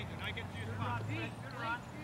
changes. I get you the spot.